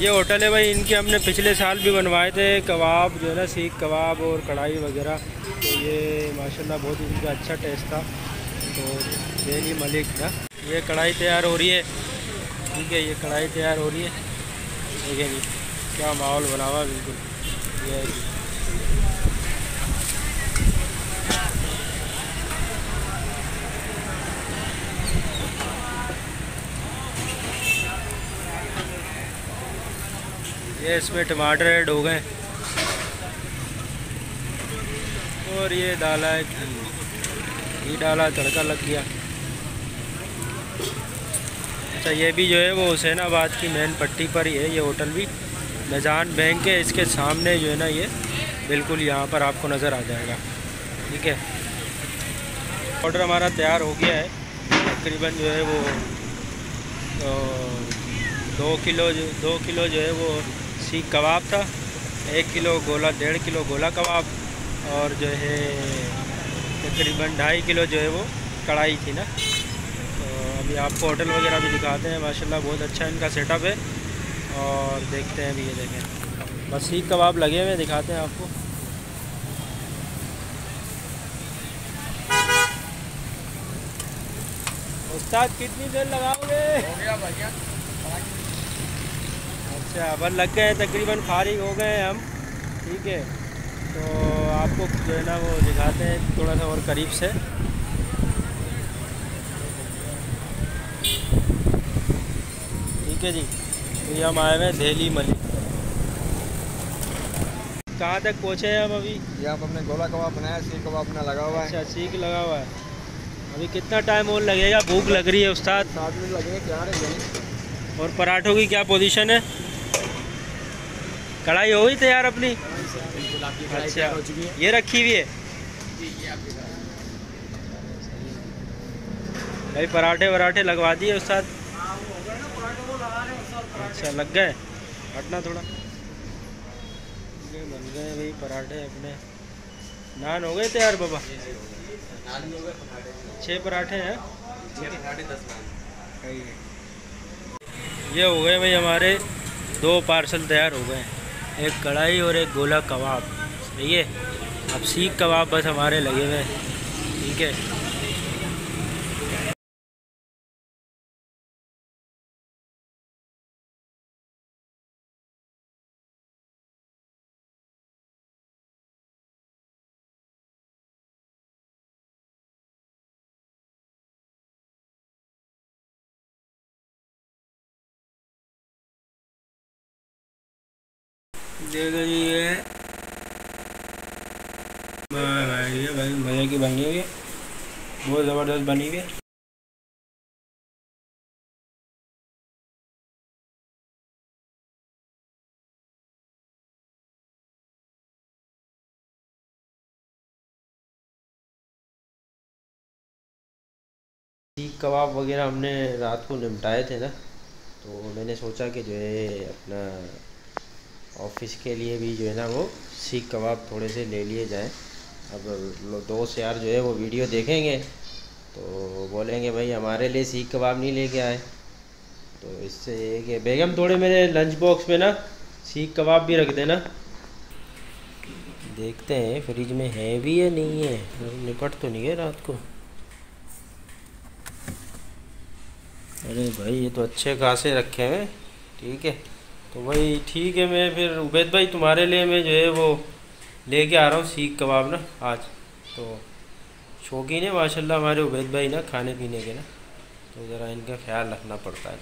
ये होटल है भाई, इनके हमने पिछले साल भी बनवाए थे, कबाब जो है ना, सीख कबाब और कढ़ाई वगैरह। तो ये माशाल्लाह बहुत इनका अच्छा टेस्ट था। तो डेली मलिक था। ये कढ़ाई तैयार हो रही है। ठीक है, ये कढ़ाई तैयार हो रही है। ठीक है जी क्या माहौल बना हुआ बिल्कुल। ये ये इसमें टमाटर ऐड हो। गए और ये डाला है घी डाला तड़का लग गया। अच्छा ये भी जो है वो हुसैनाबाद की मेन पट्टी पर ही है, ये होटल भी। नजान बैंक है, इसके सामने जो है ना ये। बिल्कुल यहाँ पर आपको नज़र आ जाएगा। ठीक है? ऑर्डर हमारा तैयार हो गया है। तकरीबन जो है वो तो दो किलो जो, दो किलो जो है वो सीख कबाब था। एक किलो गोला, डेढ़ किलो गोला कबाब और जो है, तकरीबन ढाई किलो जो है वो कढ़ाई थी ना। तो अभी आपको होटल वगैरह भी दिखाते हैं। माशाल्लाह बहुत अच्छा इनका सेटअप है और देखते हैं अभी ये देखें। बस सीख कबाब लगे हुए दिखाते हैं आपको। उस्ताद, कितनी देर लगाओगे? हो गया भैया अच्छा बस लग गए तकरीबन फारिग हो गए हैं हम। ठीक है तो आपको जो है ना वो दिखाते हैं थोड़ा सा और करीब से। ठीक है जी तो ये हम आए हुए हैं दिल्ली मलिक। कहाँ तक पहुँचे हैं हम अभी? यहाँ पर हमने गोला कबाब बनाया सीख कबाब अपना लगा हुआ है। अच्छा सीख लगा हुआ है। अभी कितना टाइम और लगेगा? भूख लग रही है उस्ताद। सात मिनट लगेंगे है? और पराठों की क्या पोजीशन है? कढ़ाई हो गई तैयार अपनी? अच्छा ये रखी हुई है? भाई, पराठे वराठे लगवा दिए उस साथ अच्छा लग गए? हटना थोड़ा। बन गए भाई, पराठे अपने। नान हो गए तैयार, बाबा? छः पराठे हैं। ये हो गए भाई हमारे। दो पार्सल तैयार हो गए हैं। एक कढ़ाई और एक गोला कबाब। सही है? अब सीख कबाब बस हमारे लगे हुए ठीक है? देखो जी ये। ये भाई, मज़े की बनी हुई बहुत ज़बरदस्त बनी हुई कबाब वगैरह हमने रात को निपटाए थे ना तो मैंने सोचा कि जो है अपना ऑफ़िस के लिए भी जो है ना वो सीख कबाब थोड़े से ले लिए जाएँ। अब दोस्त यार जो है वो वीडियो देखेंगे तो बोलेंगे, भाई, हमारे लिए सीख कबाब नहीं लेके आए। तो इससे ये कि बेगम, थोड़े मेरे लंच बॉक्स में ना सीख कबाब भी रख देना। देखते हैं फ्रिज में है भी या नहीं है। निपट तो नहीं है रात को। अरे भाई, ये तो अच्छे खासे रखे हैं। ठीक है। तो भाई ठीक है, मैं फिर उबैद भाई तुम्हारे लिए मैं जो है वो लेके आ रहा हूँ सीख कबाब ना आज। तो शौकीन है, माशाल्लाह हमारे उबैद भाई ना, खाने पीने के ना। तो ज़रा इनका ख्याल रखना पड़ता है।